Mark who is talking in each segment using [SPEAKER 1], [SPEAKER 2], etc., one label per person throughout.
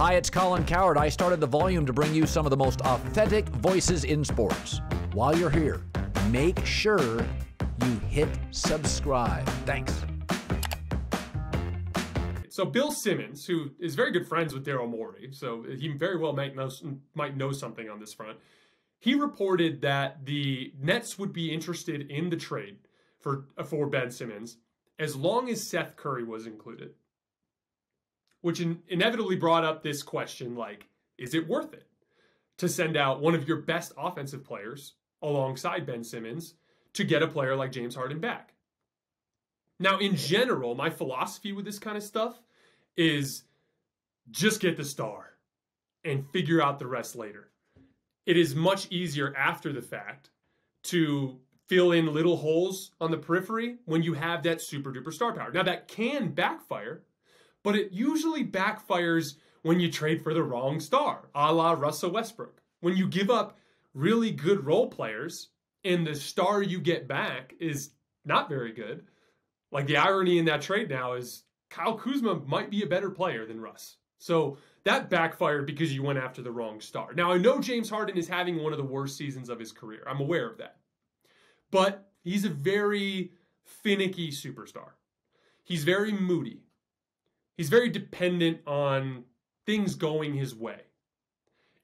[SPEAKER 1] Hi, it's Colin Cowherd. I started the volume to bring you some of the most authentic voices in sports. While you're here, make sure you hit subscribe. Thanks.
[SPEAKER 2] So Bill Simmons, who is very good friends with Daryl Morey, so he very well might know, might know something on this front. He reported that the Nets would be interested in the trade for for Ben Simmons as long as Seth Curry was included. Which in, inevitably brought up this question like, is it worth it to send out one of your best offensive players alongside Ben Simmons to get a player like James Harden back? Now, in general, my philosophy with this kind of stuff is just get the star and figure out the rest later. It is much easier after the fact to fill in little holes on the periphery when you have that super duper star power. Now, that can backfire, but it usually backfires when you trade for the wrong star, a la Russell Westbrook. When you give up really good role players and the star you get back is not very good. Like the irony in that trade now is Kyle Kuzma might be a better player than Russ. So that backfired because you went after the wrong star. Now, I know James Harden is having one of the worst seasons of his career. I'm aware of that. But he's a very finicky superstar. He's very moody. He's very dependent on things going his way.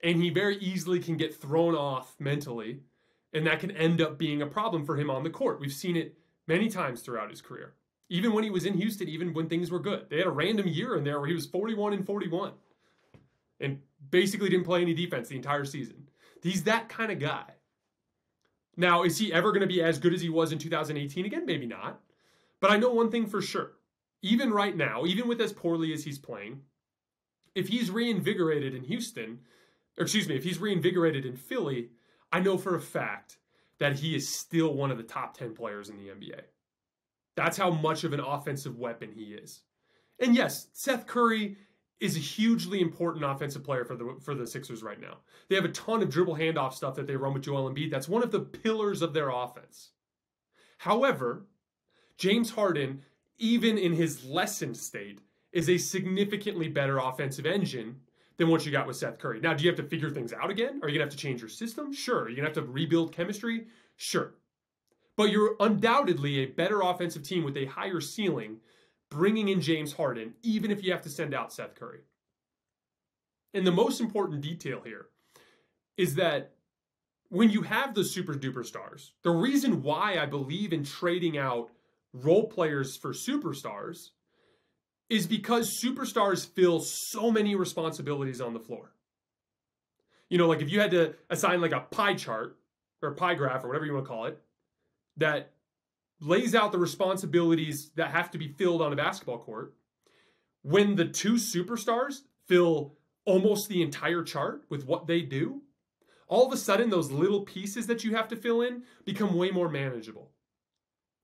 [SPEAKER 2] And he very easily can get thrown off mentally, and that can end up being a problem for him on the court. We've seen it many times throughout his career. Even when he was in Houston, even when things were good. They had a random year in there where he was 41 and 41 and basically didn't play any defense the entire season. He's that kind of guy. Now, is he ever going to be as good as he was in 2018 again? Maybe not. But I know one thing for sure. Even right now, even with as poorly as he's playing, if he's reinvigorated in Houston, or excuse me, if he's reinvigorated in Philly, I know for a fact that he is still one of the top 10 players in the NBA. That's how much of an offensive weapon he is. And yes, Seth Curry is a hugely important offensive player for the for the Sixers right now. They have a ton of dribble handoff stuff that they run with Joel Embiid. That's one of the pillars of their offense. However, James Harden, even in his lessened state, is a significantly better offensive engine than what you got with Seth Curry. Now, do you have to figure things out again? Are you gonna have to change your system? Sure. Are you gonna have to rebuild chemistry? Sure. But you're undoubtedly a better offensive team with a higher ceiling bringing in James Harden, even if you have to send out Seth Curry. And the most important detail here is that when you have the super duper stars, the reason why I believe in trading out role players for superstars is because superstars fill so many responsibilities on the floor. You know, like if you had to assign like a pie chart or pie graph or whatever you want to call it, that lays out the responsibilities that have to be filled on a basketball court. When the two superstars fill almost the entire chart with what they do, all of a sudden those little pieces that you have to fill in become way more manageable.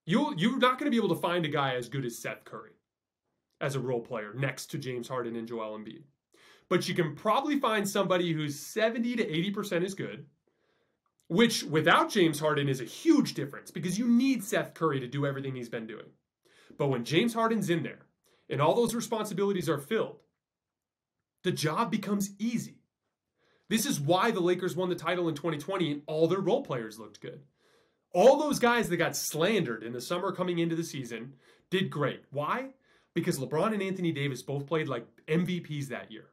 [SPEAKER 2] You you're not going to be able to find a guy as good as Seth Curry as a role player next to James Harden and Joel Embiid. But you can probably find somebody who's 70 to 80% as good which without James Harden is a huge difference because you need Seth Curry to do everything he's been doing. But when James Harden's in there and all those responsibilities are filled, the job becomes easy. This is why the Lakers won the title in 2020 and all their role players looked good. All those guys that got slandered in the summer coming into the season did great. Why? Because LeBron and Anthony Davis both played like MVPs that year.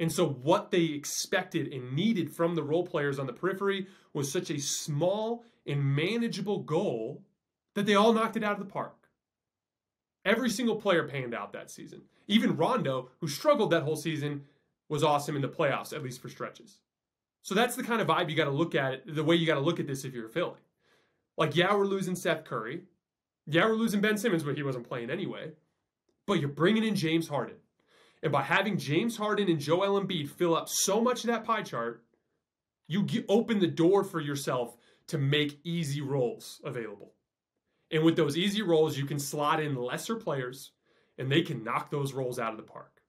[SPEAKER 2] And so, what they expected and needed from the role players on the periphery was such a small and manageable goal that they all knocked it out of the park. Every single player panned out that season. Even Rondo, who struggled that whole season, was awesome in the playoffs, at least for stretches. So that's the kind of vibe you got to look at it, the way you got to look at this if you're Philly. Like, yeah, we're losing Seth Curry. Yeah, we're losing Ben Simmons, but he wasn't playing anyway. But you're bringing in James Harden. And by having James Harden and Joel Embiid fill up so much of that pie chart, you get, open the door for yourself to make easy roles available. And with those easy roles, you can slot in lesser players and they can knock those roles out of the park.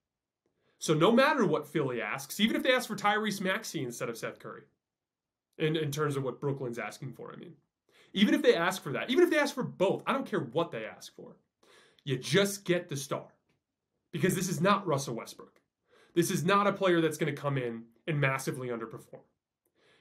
[SPEAKER 2] So no matter what Philly asks, even if they ask for Tyrese Maxey instead of Seth Curry, in, in terms of what Brooklyn's asking for, I mean, even if they ask for that, even if they ask for both, I don't care what they ask for. You just get the star because this is not Russell Westbrook. This is not a player that's going to come in and massively underperform.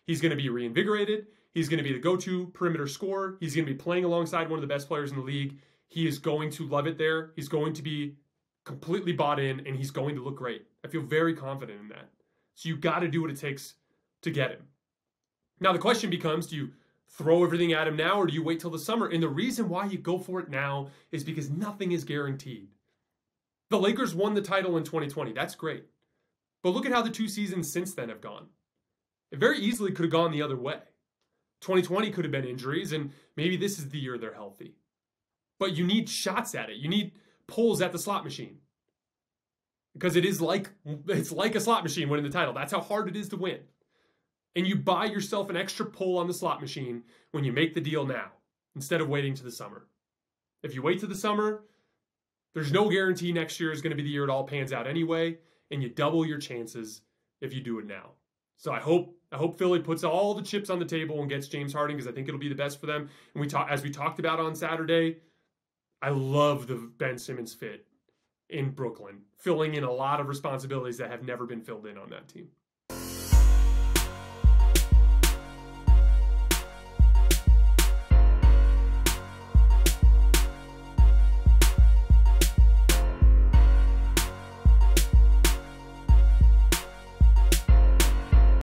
[SPEAKER 2] He's going to be reinvigorated. He's going to be the go to perimeter scorer. He's going to be playing alongside one of the best players in the league. He is going to love it there. He's going to be completely bought in and he's going to look great. I feel very confident in that. So you got to do what it takes to get him. Now the question becomes do you throw everything at him now or do you wait till the summer? And the reason why you go for it now is because nothing is guaranteed. The Lakers won the title in 2020. That's great. But look at how the two seasons since then have gone. It very easily could have gone the other way. 2020 could have been injuries, and maybe this is the year they're healthy. But you need shots at it. You need pulls at the slot machine. Because it is like it's like a slot machine winning the title. That's how hard it is to win. And you buy yourself an extra pull on the slot machine when you make the deal now, instead of waiting to the summer. If you wait to the summer, there's no guarantee next year is going to be the year it all pans out anyway, and you double your chances if you do it now. So I hope I hope Philly puts all the chips on the table and gets James Harden because I think it'll be the best for them. And we talk as we talked about on Saturday, I love the Ben Simmons fit in Brooklyn, filling in a lot of responsibilities that have never been filled in on that team.